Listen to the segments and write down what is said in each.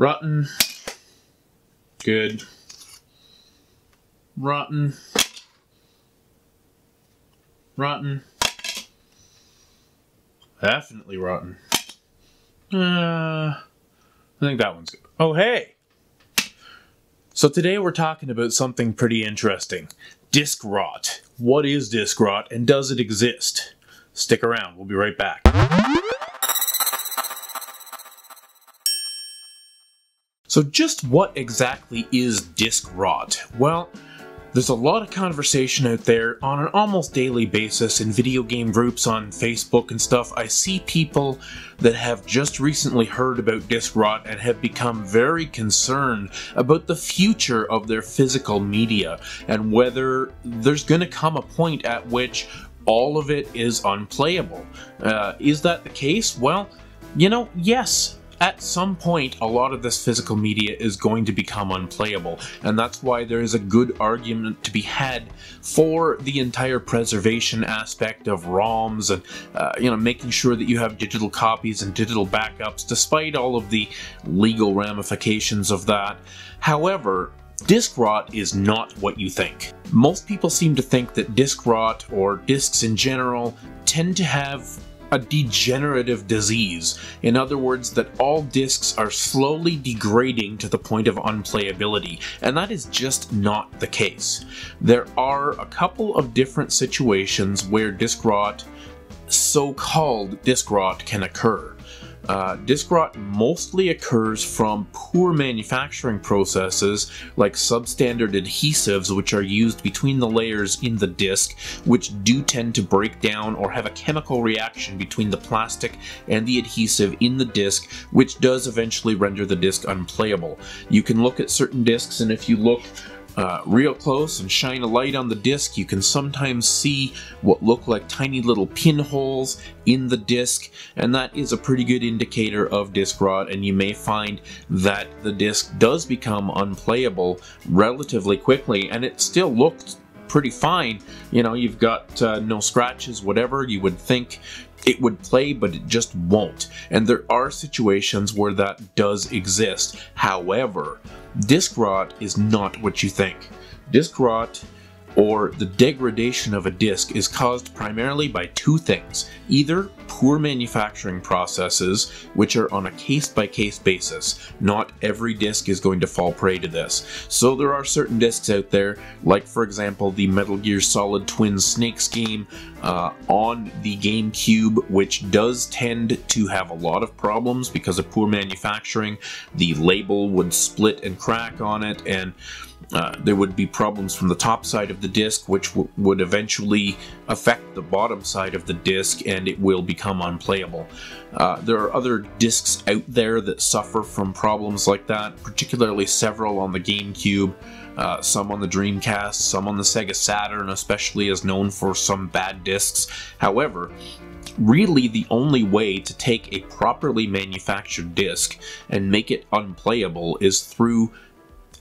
Rotten. Good. Rotten. Rotten. Definitely rotten. Uh, I think that one's good. Oh, hey! So today we're talking about something pretty interesting. Disk rot. What is disk rot and does it exist? Stick around, we'll be right back. So just what exactly is disk rot? Well, there's a lot of conversation out there on an almost daily basis in video game groups on Facebook and stuff. I see people that have just recently heard about disk rot and have become very concerned about the future of their physical media and whether there's going to come a point at which all of it is unplayable. Uh, is that the case? Well, you know, yes, at some point, a lot of this physical media is going to become unplayable, and that's why there is a good argument to be had for the entire preservation aspect of ROMs and, uh, you know, making sure that you have digital copies and digital backups, despite all of the legal ramifications of that. However, Disk rot is not what you think. Most people seem to think that disk rot, or disks in general, tend to have a degenerative disease. In other words, that all discs are slowly degrading to the point of unplayability, and that is just not the case. There are a couple of different situations where disc rot, so called disc rot, can occur. Uh, disc rot mostly occurs from poor manufacturing processes like substandard adhesives which are used between the layers in the disc which do tend to break down or have a chemical reaction between the plastic and the adhesive in the disc which does eventually render the disc unplayable. You can look at certain discs and if you look uh, real close and shine a light on the disc, you can sometimes see what look like tiny little pinholes in the disc, and that is a pretty good indicator of disc rot, and you may find that the disc does become unplayable relatively quickly, and it still looks pretty fine. You know, you've got uh, no scratches, whatever. You would think it would play, but it just won't. And there are situations where that does exist. However, disk rot is not what you think. Disk rot or the degradation of a disk is caused primarily by two things either poor manufacturing processes, which are on a case by case basis. Not every disk is going to fall prey to this. So there are certain disks out there, like for example the Metal Gear Solid Twin Snakes game uh, on the GameCube, which does tend to have a lot of problems because of poor manufacturing. The label would split and crack on it, and uh, there would be problems from the top side of the disk, which would eventually affect the bottom side of the disk, and it will become unplayable. Uh, there are other disks out there that suffer from problems like that, particularly several on the GameCube. Uh, some on the Dreamcast, some on the Sega Saturn, especially as known for some bad discs. However, really the only way to take a properly manufactured disc and make it unplayable is through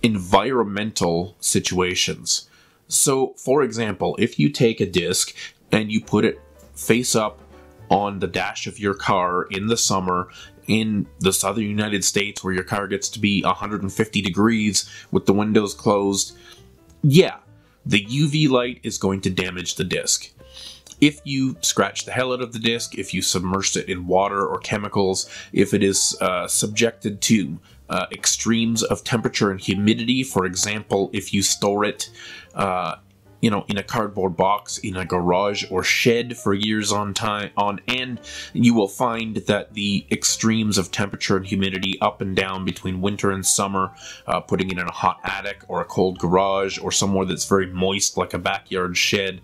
environmental situations. So, for example, if you take a disc and you put it face up on the dash of your car in the summer in the southern United States where your car gets to be 150 degrees with the windows closed, yeah, the UV light is going to damage the disc. If you scratch the hell out of the disc, if you submerge it in water or chemicals, if it is uh, subjected to uh, extremes of temperature and humidity. For example, if you store it, uh, you know, in a cardboard box in a garage or shed for years on time on end, you will find that the extremes of temperature and humidity up and down between winter and summer, uh, putting it in a hot attic or a cold garage or somewhere that's very moist like a backyard shed,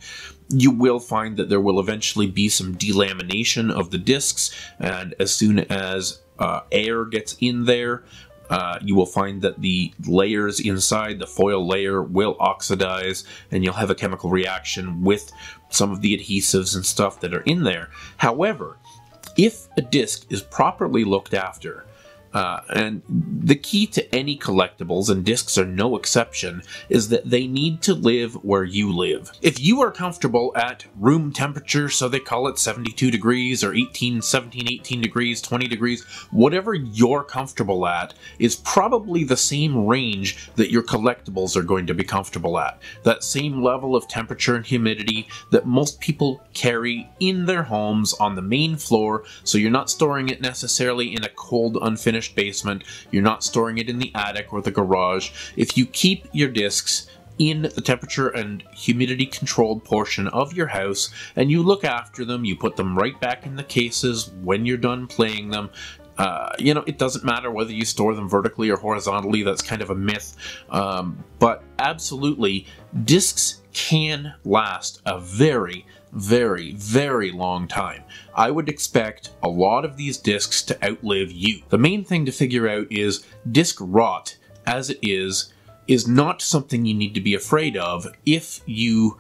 you will find that there will eventually be some delamination of the discs, and as soon as uh, air gets in there, uh, you will find that the layers inside the foil layer will oxidize and you'll have a chemical reaction with some of the adhesives and stuff that are in there. However, if a disc is properly looked after, uh, and The key to any collectibles, and discs are no exception, is that they need to live where you live. If you are comfortable at room temperature, so they call it 72 degrees or 18, 17, 18 degrees, 20 degrees, whatever you're comfortable at is probably the same range that your collectibles are going to be comfortable at. That same level of temperature and humidity that most people carry in their homes on the main floor, so you're not storing it necessarily in a cold, unfinished basement, you're not storing it in the attic or the garage. If you keep your discs in the temperature and humidity controlled portion of your house and you look after them, you put them right back in the cases when you're done playing them. Uh, you know, it doesn't matter whether you store them vertically or horizontally, that's kind of a myth. Um, but absolutely, discs can last a very, very, very long time. I would expect a lot of these discs to outlive you. The main thing to figure out is disc rot, as it is, is not something you need to be afraid of if you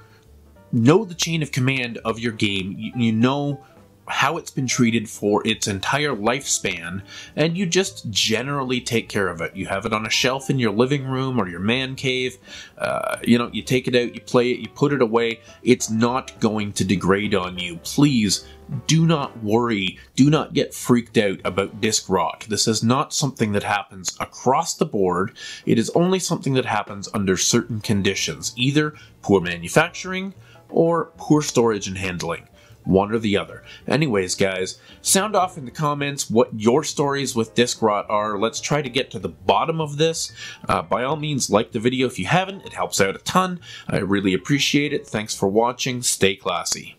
know the chain of command of your game, you, know how it's been treated for its entire lifespan, and you just generally take care of it. You have it on a shelf in your living room or your man cave. Uh, you know, you take it out, you play it, you put it away. It's not going to degrade on you. Please do not worry. Do not get freaked out about disc rot. This is not something that happens across the board. It is only something that happens under certain conditions, either poor manufacturing or poor storage and handling one or the other. Anyways, guys, sound off in the comments what your stories with disc rot are. Let's try to get to the bottom of this. Uh, by all means, like the video if you haven't. It helps out a ton. I really appreciate it. Thanks for watching. Stay classy.